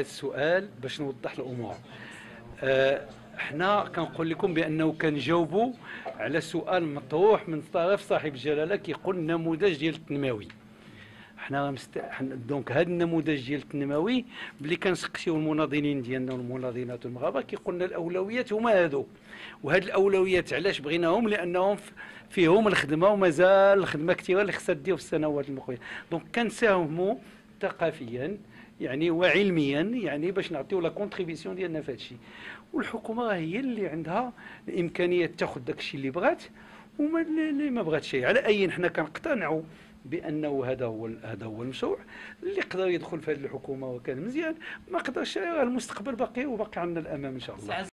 السؤال باش نوضح الأمور. آه، إحنا كنقول لكم بأنه كنجاوبوا على سؤال مطروح من طرف صاحب الجلالة كيقول النموذج ديال التنموي. حنا مست... دونك هذا النموذج ديال التنموي ملي كنسقسيو المناضلين ديالنا والمناضلات والمغاربه كيقولنا الأولويات هما هادو. وهاد الأولويات علاش بغيناهم؟ لأنهم فيهم الخدمة ومازال الخدمة كثيرة اللي خصها في السنوات المقبلة. donc كنساهموا ثقافيا يعني وعلميا يعني باش نعطيو la contribution ديالنا في هذا الشيء والحكومة هي اللي عندها الإمكانية تاخذ داك الشيء اللي بغات وما اللي ما بغات شيء. على أي حنا كنقتنعوا بأنه هذا هو هذا هو المشروع اللي قدر يدخل في هذه الحكومة وكان مزيان. ما قدرش المستقبل باقي وباقي عندنا الأمام إن شاء الله.